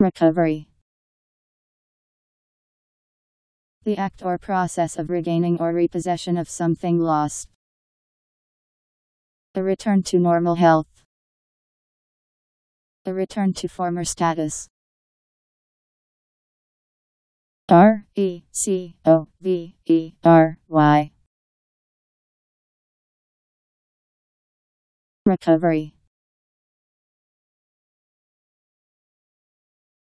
Recovery The act or process of regaining or repossession of something lost. A return to normal health. A return to former status. R E C O V E R Y Recovery